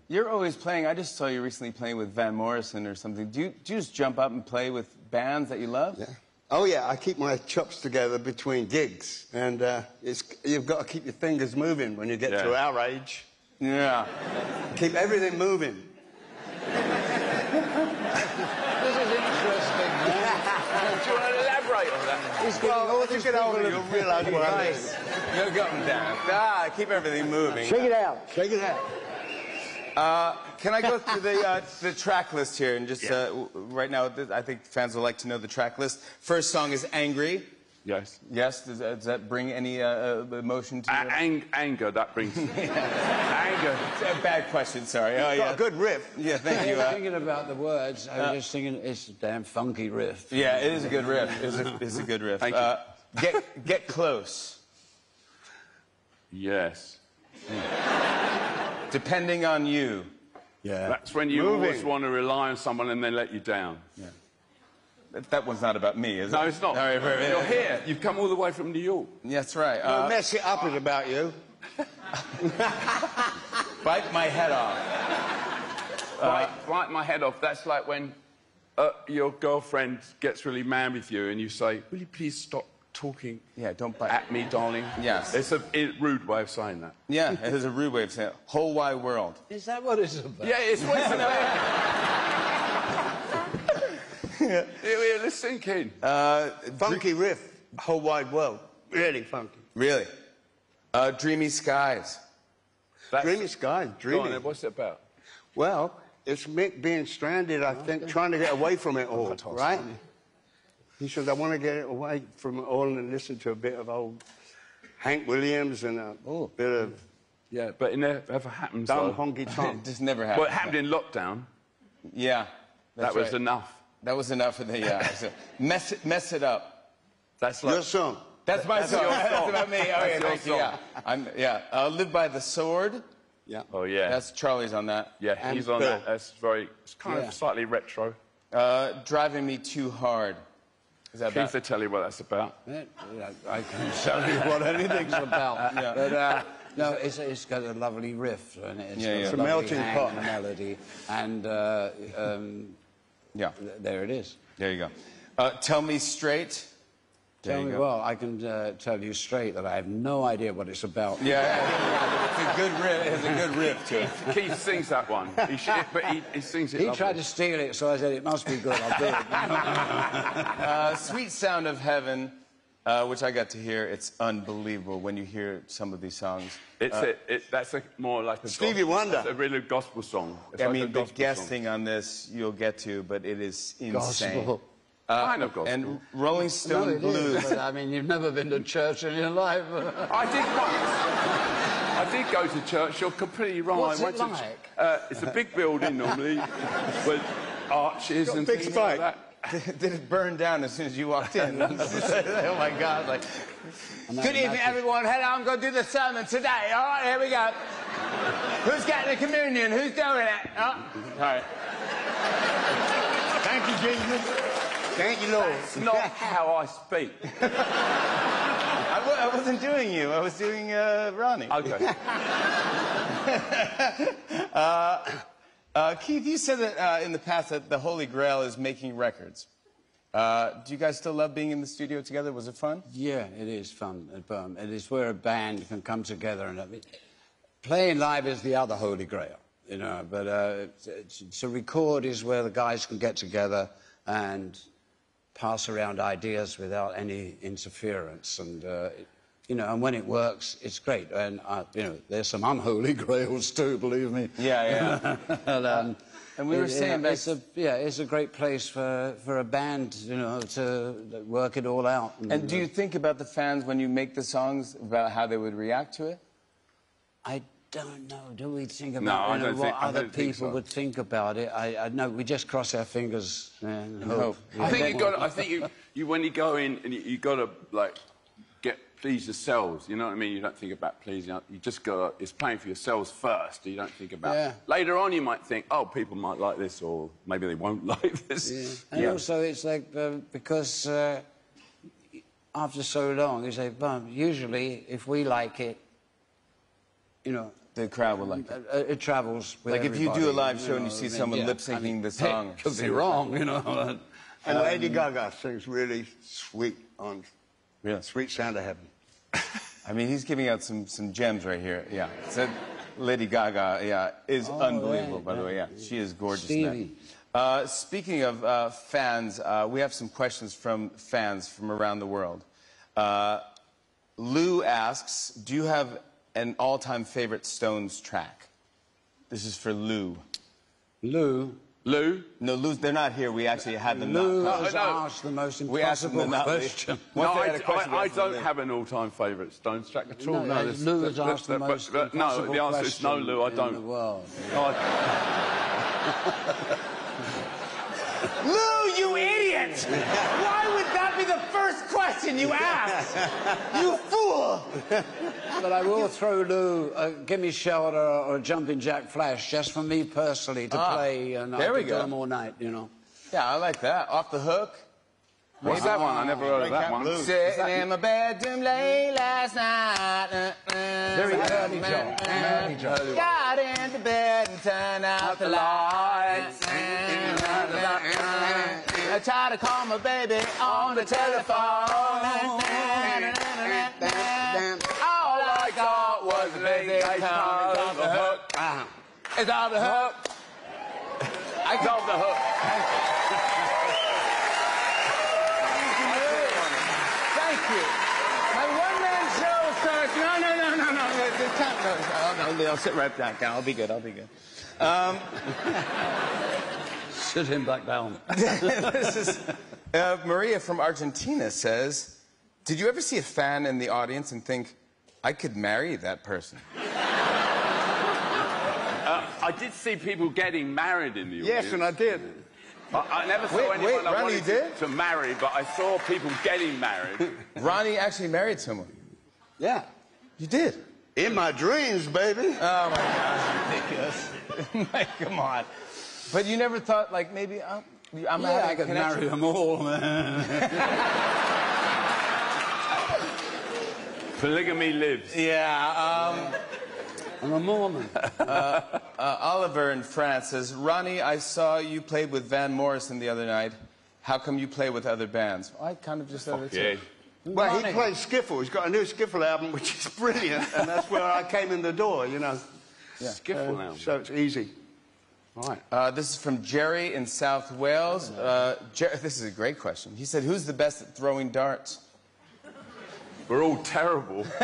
[SPEAKER 11] you're always playing. I just saw you recently playing with Van Morrison or something. Do you, do you just jump up and play with bands that you love?
[SPEAKER 14] Yeah. Oh yeah, I keep my chops together between gigs, and uh, it's, you've got to keep your fingers moving when you get
[SPEAKER 12] Yeah.
[SPEAKER 14] to our age.
[SPEAKER 11] Yeah.
[SPEAKER 14] Keep everything moving.
[SPEAKER 13] This is interesting.
[SPEAKER 12] Do you want to elaborate on that?
[SPEAKER 13] Getting all
[SPEAKER 14] Well,
[SPEAKER 13] these
[SPEAKER 14] you get older,
[SPEAKER 13] people
[SPEAKER 14] you'll realise what I mean.
[SPEAKER 11] No going down. Ah, keep everything moving.
[SPEAKER 14] Shake it out. Shake it out.
[SPEAKER 11] Uh, can I go through the uh, <laughs> the track list here and just uh, right now? I think fans would like to know the track list. First song is "Angry."
[SPEAKER 12] Yes.
[SPEAKER 11] Yes. Does, that- does that bring any uh, uh, emotion to
[SPEAKER 12] A-
[SPEAKER 11] you?
[SPEAKER 12] ang- anger, that brings. <laughs> anger.
[SPEAKER 11] It's a bad question. Sorry. Oh
[SPEAKER 14] Got
[SPEAKER 11] yeah.
[SPEAKER 14] a good riff.
[SPEAKER 11] Yeah. Thank you.
[SPEAKER 13] was
[SPEAKER 11] Uh, <laughs>
[SPEAKER 13] thinking about the words. I was just thinking it's a damn funky riff.
[SPEAKER 11] yeah, it is a good riff. It is a, it's a good riff.
[SPEAKER 12] Thank you.
[SPEAKER 11] Uh, get get close.
[SPEAKER 12] Yes. <laughs>
[SPEAKER 11] Depending on you.
[SPEAKER 13] Yeah.
[SPEAKER 12] That's when you
[SPEAKER 14] Moving.
[SPEAKER 12] always want to rely on someone and they let you down.
[SPEAKER 11] That, that one's not about me, is it?
[SPEAKER 12] No, it's not.
[SPEAKER 11] All right, right, right.
[SPEAKER 12] You're here. You've come all the way from New York.
[SPEAKER 11] That's right.
[SPEAKER 14] Don't
[SPEAKER 11] Uh,
[SPEAKER 14] mess it up is about you. <laughs>
[SPEAKER 11] bite my head off.
[SPEAKER 12] bite, bite my head off. That's like when uh, your girlfriend gets really mad with you and you say, Will you please stop talking
[SPEAKER 11] Yeah. Don't bite.
[SPEAKER 12] at me, darling?
[SPEAKER 11] Yes.
[SPEAKER 12] It's a i- rude way of saying that.
[SPEAKER 11] Yeah, it is a rude way of saying it. Whole wide world.
[SPEAKER 13] Is that what it's about?
[SPEAKER 12] Yeah, it's what it's about. <laughs> yeah, yeah, let's sink in.
[SPEAKER 11] Uh,
[SPEAKER 14] Funky riff. Whole wide world. Really funky.
[SPEAKER 11] really? Uh, Dreamy Skies.
[SPEAKER 12] That's-
[SPEAKER 14] Dreamy skies.
[SPEAKER 12] Go on,
[SPEAKER 14] Dreamy.
[SPEAKER 12] what's it about?
[SPEAKER 14] Well, it's Mick being stranded, I think, trying to get away from it all, right? He says, I want to get away from it all and listen to a bit of old Hank Williams and a bit of
[SPEAKER 12] Yeah, but it never happens.
[SPEAKER 14] dumb
[SPEAKER 12] though.
[SPEAKER 14] honky
[SPEAKER 11] It
[SPEAKER 14] tonk. <laughs>
[SPEAKER 11] just never happened.
[SPEAKER 12] Well, it happened in lockdown.
[SPEAKER 11] Yeah.
[SPEAKER 12] That was
[SPEAKER 11] right.
[SPEAKER 12] enough.
[SPEAKER 11] That was enough for the, yeah. <laughs> so, mess, it, mess it up.
[SPEAKER 12] That's like.
[SPEAKER 14] Your song.
[SPEAKER 11] That's my
[SPEAKER 12] That's
[SPEAKER 11] song.
[SPEAKER 12] your <laughs>
[SPEAKER 11] That's
[SPEAKER 12] song.
[SPEAKER 11] about me. Oh,
[SPEAKER 12] That's
[SPEAKER 11] yeah,
[SPEAKER 12] your
[SPEAKER 11] thank you.
[SPEAKER 12] song.
[SPEAKER 11] Yeah. I'm, yeah. Uh, Live by the Sword.
[SPEAKER 14] Yeah.
[SPEAKER 12] Oh, yeah.
[SPEAKER 11] That's Charlie's on that.
[SPEAKER 12] yeah,
[SPEAKER 14] And
[SPEAKER 12] he's on
[SPEAKER 14] Bill.
[SPEAKER 12] that. That's very. It's kind
[SPEAKER 13] Yeah.
[SPEAKER 12] of slightly retro.
[SPEAKER 11] Uh, Driving Me Too Hard. Is that
[SPEAKER 12] Keith
[SPEAKER 11] about?
[SPEAKER 12] will tell you what that's about. <laughs>
[SPEAKER 13] Yeah, I can tell you what anything's about. But uh, no, it's, it's got a lovely riff and it's
[SPEAKER 11] Yeah,
[SPEAKER 13] got
[SPEAKER 11] yeah.
[SPEAKER 13] a
[SPEAKER 11] It's a
[SPEAKER 14] melting pot.
[SPEAKER 13] melody, and uh, um,
[SPEAKER 11] Yeah.
[SPEAKER 13] th- there it is.
[SPEAKER 11] There you go. Uh, Tell Me Straight. There
[SPEAKER 13] Tell me,
[SPEAKER 11] go.
[SPEAKER 13] well, I can uh, tell you straight that I have no idea what it's about.
[SPEAKER 11] Yeah, yeah, it's a good riff. It's a good riff to it.
[SPEAKER 12] Keith sings that one. He sh- but he, he sings it.
[SPEAKER 13] He
[SPEAKER 12] lovely.
[SPEAKER 13] tried to steal it, so I said it must be good. I'll do it. <laughs>
[SPEAKER 11] Uh, Sweet Sound of Heaven, uh, which I got to hear. It's unbelievable when you hear some of these songs.
[SPEAKER 12] It's
[SPEAKER 11] Uh,
[SPEAKER 12] it, it. That's a, more like a
[SPEAKER 14] Stevie
[SPEAKER 12] gospel,
[SPEAKER 14] Wonder.
[SPEAKER 12] It's a really gospel song. It's
[SPEAKER 11] I
[SPEAKER 12] like
[SPEAKER 11] mean, the
[SPEAKER 12] gospel
[SPEAKER 11] guesting on this you'll get to, but it is insane.
[SPEAKER 13] Gospel.
[SPEAKER 12] song. kind of gospel.
[SPEAKER 11] And Rolling
[SPEAKER 13] No,
[SPEAKER 11] Stone
[SPEAKER 13] it is,
[SPEAKER 11] Blues.
[SPEAKER 13] but I mean, you've never been to church in your life. <laughs>
[SPEAKER 12] I did once. I did go to church. You're completely wrong.
[SPEAKER 13] What's
[SPEAKER 12] I went
[SPEAKER 13] it
[SPEAKER 12] to ch-
[SPEAKER 13] like?
[SPEAKER 12] uh, it's a big building normally <laughs> with arches
[SPEAKER 14] Got
[SPEAKER 12] and
[SPEAKER 14] big
[SPEAKER 12] things
[SPEAKER 14] spike.
[SPEAKER 12] like that. <laughs>
[SPEAKER 11] Did it burn down as soon as you walked in? <laughs> <laughs> oh my God! Like, good evening, everyone. Hello, I'm going to do the sermon today. All right, here we go. Who's getting the communion? Who's doing it? Oh. All right.
[SPEAKER 14] Thank you, Jesus. Thank you, Lord.
[SPEAKER 12] It's not how I speak.
[SPEAKER 11] I, w- I wasn't doing you. I was doing uh, Ronnie.
[SPEAKER 12] Okay.
[SPEAKER 11] Uh, Keith, you said that uh, in the past that the Holy Grail is making records. Uh, do you guys still love being in the studio together? Was it fun?
[SPEAKER 13] Yeah, it is fun at It is where a band can come together and I mean, playing live is the other holy grail, you know. But uh, to, to record is where the guys can get together and pass around ideas without any interference, and uh, you know, and when it works, it's great. And uh, you know, there's some unholy <laughs> grails too, believe me.
[SPEAKER 11] Yeah, yeah. <laughs>
[SPEAKER 13] and, um, <laughs>
[SPEAKER 11] And we were
[SPEAKER 13] it-
[SPEAKER 11] saying
[SPEAKER 13] it's a yeah, it's a great place for for a band, you know, to work it all out.
[SPEAKER 11] And do you think about the fans when you make the songs about how they would react to it?
[SPEAKER 13] I don't know. Do we think about
[SPEAKER 12] I
[SPEAKER 13] you know, what
[SPEAKER 12] think-
[SPEAKER 13] other people
[SPEAKER 12] so.
[SPEAKER 13] would think about it? I, I know. We just cross our fingers and hope.
[SPEAKER 11] hope.
[SPEAKER 12] I think you got. I think you, you when you go in and you, you got to like please yourselves. You know what I mean? You don't think about pleasing. You just go, It's playing for yourselves first. You don't think about.
[SPEAKER 13] Yeah.
[SPEAKER 12] Later on, you might think, oh, people might like this, or maybe they won't <laughs> like this.
[SPEAKER 13] Yeah. And also, it's like uh, because uh, after so long, you say, "Well, usually if we like it, you know."
[SPEAKER 11] The crowd will like it.
[SPEAKER 13] Uh, it travels with
[SPEAKER 11] Like if you do a live show and you see
[SPEAKER 13] I mean,
[SPEAKER 11] someone
[SPEAKER 13] yeah.
[SPEAKER 11] lip syncing
[SPEAKER 13] I mean,
[SPEAKER 11] the song,
[SPEAKER 13] It <laughs> could
[SPEAKER 11] see
[SPEAKER 13] be wrong, you know. <laughs>
[SPEAKER 14] And Lady Gaga sings really sweet on
[SPEAKER 11] Yeah.
[SPEAKER 14] Sweet Sound of Heaven. <laughs>
[SPEAKER 11] I mean, he's giving out some, some gems right here. Yeah. So Lady Gaga, yeah, is
[SPEAKER 13] Oh,
[SPEAKER 11] unbelievable,
[SPEAKER 13] right,
[SPEAKER 11] by the way. Yeah, she is gorgeous. Uh, speaking of uh, fans, uh, we have some questions from fans from around the world. Uh, Lou asks, "Do you have an all-time favorite Stones track?" This is for Lou.
[SPEAKER 13] Lou,
[SPEAKER 12] Lou,
[SPEAKER 11] No, Lou, they're not here. We actually had them.
[SPEAKER 13] Lou
[SPEAKER 11] not,
[SPEAKER 13] has
[SPEAKER 12] no.
[SPEAKER 13] asked the most
[SPEAKER 11] we asked them
[SPEAKER 13] impossible
[SPEAKER 11] to
[SPEAKER 13] question. <laughs>
[SPEAKER 12] No,
[SPEAKER 11] they
[SPEAKER 12] I,
[SPEAKER 11] question,
[SPEAKER 12] I, I
[SPEAKER 11] asked them to
[SPEAKER 12] don't have an all-time favourite Stones track at all.
[SPEAKER 13] No,
[SPEAKER 12] No,
[SPEAKER 13] Lou has asked the most
[SPEAKER 12] but- but No, the answer is no,
[SPEAKER 13] question
[SPEAKER 12] Lou. I don't.
[SPEAKER 13] the world. <laughs>
[SPEAKER 11] Lou, you idiot! <laughs> Why would that be the first question you asked? <laughs> You fool!
[SPEAKER 13] But I will throw Lou a Gimme Shelter or a Jumping Jack Flash just for me personally to
[SPEAKER 11] Ah,
[SPEAKER 13] play and
[SPEAKER 11] there
[SPEAKER 13] I
[SPEAKER 11] we
[SPEAKER 13] could do
[SPEAKER 11] go.
[SPEAKER 13] them all night, you know.
[SPEAKER 11] Yeah, I like that. Off the hook.
[SPEAKER 12] What's that one? I never heard of that one.
[SPEAKER 11] Sitting in my bedroom late last night.
[SPEAKER 13] Uh, uh, Very uh, early John. Early John.
[SPEAKER 11] Got into bed and turned out the lights. I tried to call my baby on the telephone. All I got was a guitar. It's off the hook. It's off the hook. It's off the hook. Thank you. My one-man show starts. No, no, no, no, no. The, the time, no, oh, no, I'll sit right back down. I'll be good. I'll be good. Um, <laughs>
[SPEAKER 13] Sit him back down. <laughs>
[SPEAKER 11] this is uh, Maria from Argentina says, "Did you ever see a fan in the audience and think, I could marry that person?" <laughs>
[SPEAKER 12] Uh, I did see people getting married in the audience.
[SPEAKER 14] Yes, and I did.
[SPEAKER 12] I, I never saw
[SPEAKER 11] Wait,
[SPEAKER 12] anyone
[SPEAKER 11] wait,
[SPEAKER 12] I
[SPEAKER 11] Ronnie,
[SPEAKER 12] wanted to, to marry, but I saw people getting married. <laughs>
[SPEAKER 11] Ronnie actually married someone.
[SPEAKER 14] Yeah.
[SPEAKER 11] You did.
[SPEAKER 14] In my dreams, baby.
[SPEAKER 11] Oh my gosh, ridiculous! Like, Come on. But you never thought, like, maybe uh, I'm
[SPEAKER 13] yeah,
[SPEAKER 11] having
[SPEAKER 13] I
[SPEAKER 11] a
[SPEAKER 13] could
[SPEAKER 11] connection.
[SPEAKER 13] marry them all, man. <laughs>
[SPEAKER 12] Polygamy lives.
[SPEAKER 11] Yeah. Um,
[SPEAKER 13] I'm a Mormon. <laughs>
[SPEAKER 11] uh, Oliver in France says, Ronnie, I saw you played with Van Morrison the other night. How come you play with other bands? I kind of just said it
[SPEAKER 12] Yeah.
[SPEAKER 11] too.
[SPEAKER 14] Well, he plays skiffle. He's got a new skiffle album, which is brilliant, and that's where I came in the door, you know.
[SPEAKER 12] Skiffle
[SPEAKER 14] Uh,
[SPEAKER 12] now.
[SPEAKER 14] so it's easy.
[SPEAKER 11] Right. Uh, this is from Jerry in South Wales. Uh, Jer- this is a great question. He said, Who's the best at throwing darts?
[SPEAKER 12] We're all terrible. <laughs>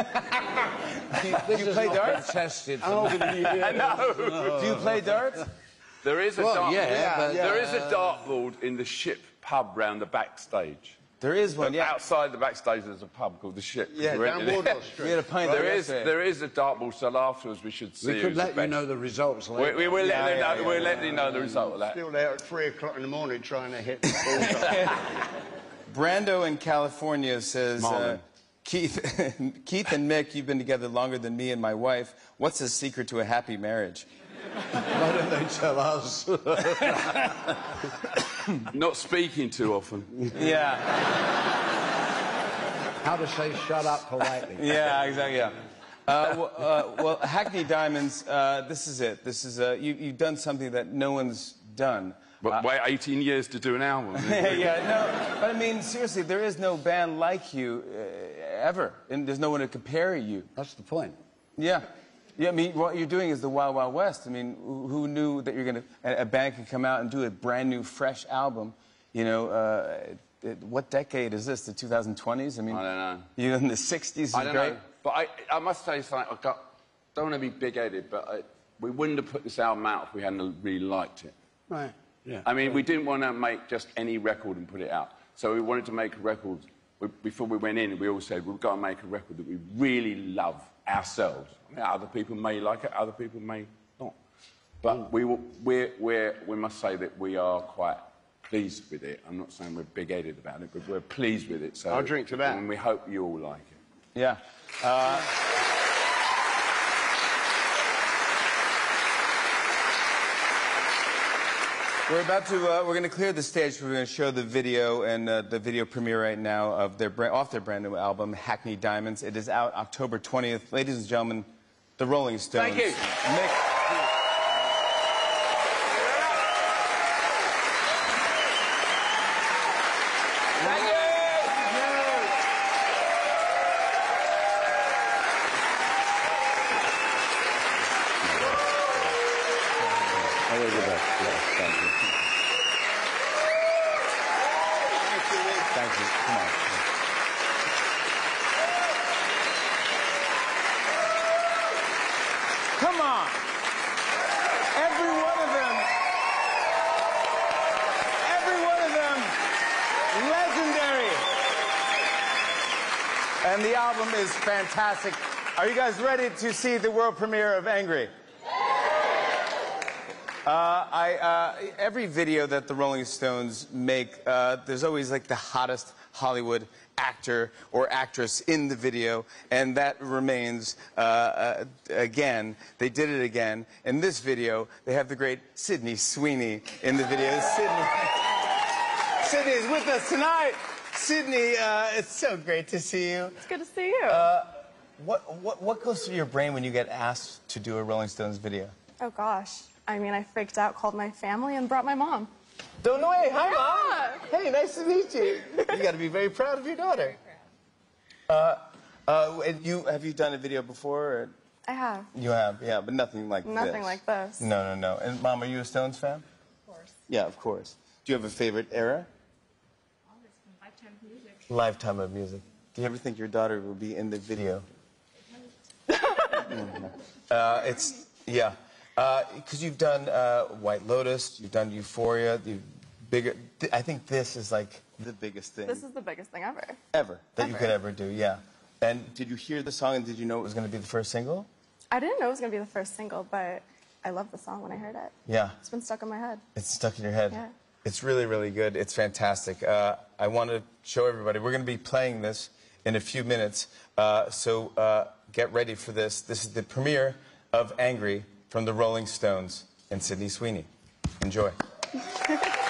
[SPEAKER 13] This
[SPEAKER 11] you
[SPEAKER 13] has
[SPEAKER 11] play
[SPEAKER 13] not
[SPEAKER 11] darts?
[SPEAKER 13] been tested. For many years.
[SPEAKER 12] I know.
[SPEAKER 11] Do you play darts?
[SPEAKER 12] There is a
[SPEAKER 13] Well,
[SPEAKER 12] dart.
[SPEAKER 13] yeah, but-
[SPEAKER 12] there is a dartboard in the ship pub round the backstage.
[SPEAKER 11] There is one,
[SPEAKER 12] But
[SPEAKER 11] yeah.
[SPEAKER 12] outside the backstage, there's a pub called the Ship.
[SPEAKER 14] Yeah,
[SPEAKER 12] We
[SPEAKER 14] down
[SPEAKER 12] rented it.
[SPEAKER 14] Wardour <laughs> Street.
[SPEAKER 11] We had a pint
[SPEAKER 12] There
[SPEAKER 11] there
[SPEAKER 12] is,
[SPEAKER 11] yesterday.
[SPEAKER 12] there is a dartboard, so afterwards we should see
[SPEAKER 13] We could let
[SPEAKER 12] the
[SPEAKER 13] you
[SPEAKER 12] best.
[SPEAKER 13] know the results
[SPEAKER 12] We,
[SPEAKER 13] later.
[SPEAKER 12] we will
[SPEAKER 11] Yeah,
[SPEAKER 12] let them
[SPEAKER 11] yeah,
[SPEAKER 12] know.
[SPEAKER 11] yeah,
[SPEAKER 12] we'll
[SPEAKER 11] yeah.
[SPEAKER 12] let you know the result of that.
[SPEAKER 14] Still there at 3 o'clock in the morning trying to hit the <laughs> bullseye.
[SPEAKER 11] Brando in California says, uh, Keith, <laughs> Keith and Mick, you've been together longer than me and my wife. What's the secret to a happy marriage?
[SPEAKER 13] Why don't they tell us? <laughs>
[SPEAKER 12] Not speaking too often.
[SPEAKER 11] Yeah,
[SPEAKER 13] How to say shut up politely. <laughs>
[SPEAKER 11] yeah, exactly. Yeah. Uh, well, uh, well, Hackney Diamonds, uh, this is it. This is uh, you, you've done something that no one's done.
[SPEAKER 12] But wait 18 years to do an album.
[SPEAKER 11] Yeah, <laughs> yeah, no, but I mean, seriously, there is no band like you uh, ever, and there's no one to compare you.
[SPEAKER 13] That's the point.
[SPEAKER 11] Yeah. Yeah, I mean, what you're doing is the Wild Wild West. I mean, who who knew that you're gonna a, a band could come out and do a brand new, fresh album? You know, uh, it, what decade is this? The 2020s? I mean,
[SPEAKER 12] I don't know.
[SPEAKER 11] You know, in the 60s
[SPEAKER 12] I don't
[SPEAKER 11] great.
[SPEAKER 12] know. But I, I must say something. I got, don't want to be big-headed, but I, we wouldn't have put this album out if we hadn't really liked it.
[SPEAKER 13] Right. Yeah.
[SPEAKER 12] I mean, we didn't want to make just any record and put it out. So we wanted to make a record. We, before we went in, we all said we've got to make a record that we really love ourselves. I mean, other people may like it, other people may not. But we, will- we're, we're, we must say that we are quite pleased with it. I'm not saying we're big-headed about it, but we're pleased with it. So,
[SPEAKER 14] I'll drink to that.
[SPEAKER 12] And we hope you all like it.
[SPEAKER 11] Yeah. Uh, we're about to, uh, we're going to clear the stage. We're going to show the video and uh, the video premiere right now of their, bra- off their brand new album, Hackney Diamonds. It is out October 20th. Ladies and gentlemen, the Rolling Stones.
[SPEAKER 12] Thank you.
[SPEAKER 11] Mick Thank you. Come on. Come on. Every one of them. Every one of them. Legendary. And the album is fantastic. Are you guys ready to see the world premiere of Angry? Uh, I, uh, every video that the Rolling Stones make, uh, there's always like the hottest Hollywood actor or actress in the video, and that remains uh, uh, again. They did it again. In this video, they have the great Sydney Sweeney in the video. Sydney, Sydney is with us tonight. Sydney, uh, it's so great to see you.
[SPEAKER 15] It's good to see you.
[SPEAKER 11] What, what, what goes through your brain when you get asked to do a Rolling Stones video?
[SPEAKER 15] oh gosh. I mean, I freaked out, called my family, and brought my mom.
[SPEAKER 11] Don't know. Hey, hi, mom. Hey, nice to meet you. You got to be very proud of your daughter. Uh, uh, and you have you done a video before? Or?
[SPEAKER 15] I have.
[SPEAKER 11] You have, yeah, but nothing like
[SPEAKER 15] Nothing
[SPEAKER 11] this.
[SPEAKER 15] Nothing like this.
[SPEAKER 11] No, no, no. And mom, are you a Stones fan?
[SPEAKER 15] Of course.
[SPEAKER 11] Yeah, of course. Do you have a favorite era? Lifetime of music. Lifetime of music. Do you ever think your daughter will be in the video? Uh, it's yeah, because you've done uh, White Lotus, you've done Euphoria, you've bigger. th- I think this is like the biggest thing
[SPEAKER 15] This is the biggest thing ever.
[SPEAKER 11] ever that you could ever do. Yeah. And did you hear the song and did you know it was going to be the first single?
[SPEAKER 15] I didn't know it was going to be the first single, but I loved the song when I heard it.
[SPEAKER 11] Yeah.
[SPEAKER 15] It's been stuck in my head.
[SPEAKER 11] It's stuck in your head.
[SPEAKER 15] Yeah.
[SPEAKER 11] It's really, really good. It's fantastic. Uh, I want to show everybody. We're going to be playing this in a few minutes. Uh, so uh, get ready for this. This is the premiere of Angry from the Rolling Stones and Sydney Sweeney. Enjoy. <laughs>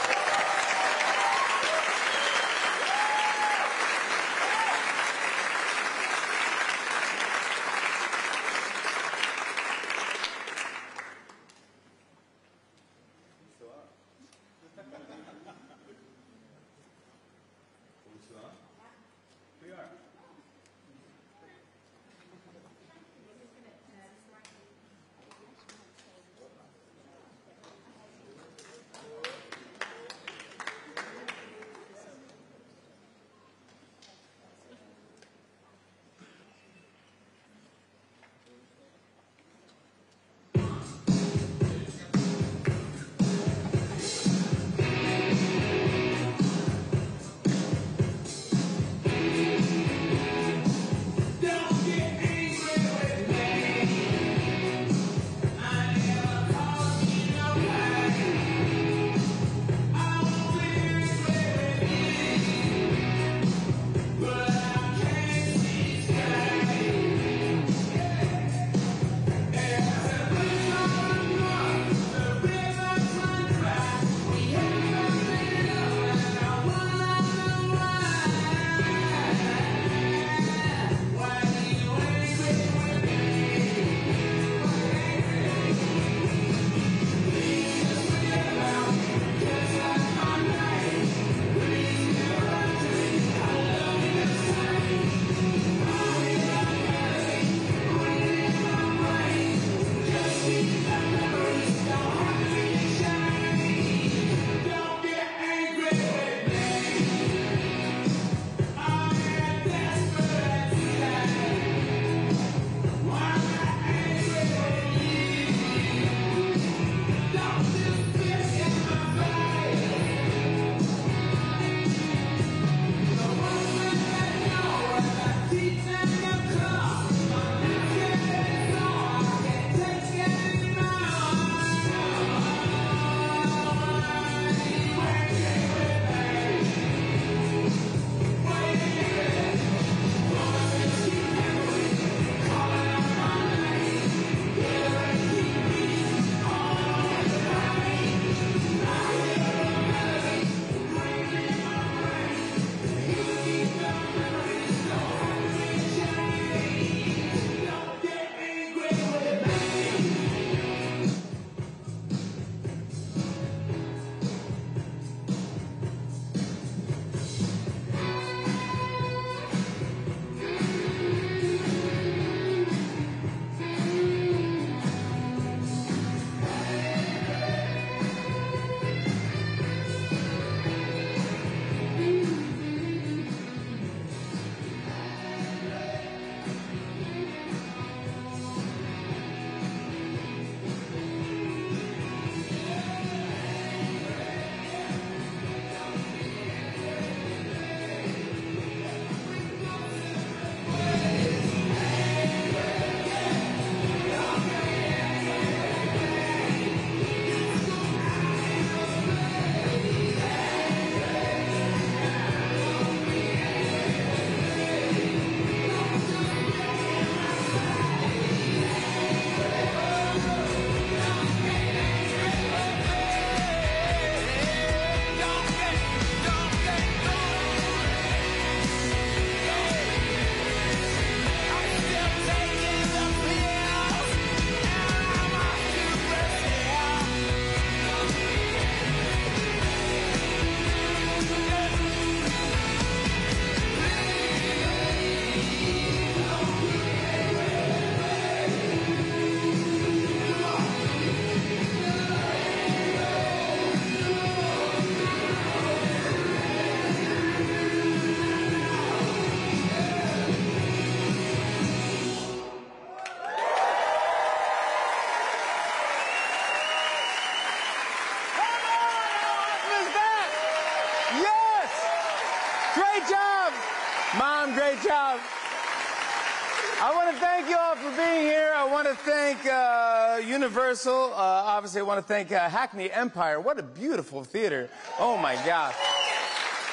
[SPEAKER 11] want to thank uh, Universal. Uh, obviously, I want to thank uh, Hackney Empire. What a beautiful theater. Oh, my God.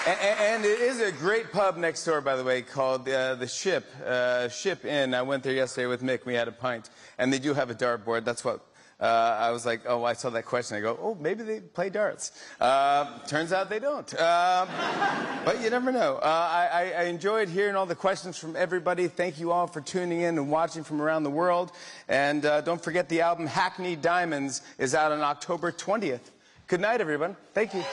[SPEAKER 11] And, and it is a great pub next door, by the way, called uh, the Ship uh, Ship Inn. I went there yesterday with Mick. We had a pint, and they do have a dartboard. That's what uh, I was like. Oh, I saw that question. I go, oh, maybe they play darts. Uh, turns out they don't. Um, but you never know. Uh, I, I enjoyed hearing all the questions from everybody. Thank you all for tuning in and watching from around the world. And uh, don't forget the album Hackney Diamonds is out on October 20th. Good night, everyone. Thank you.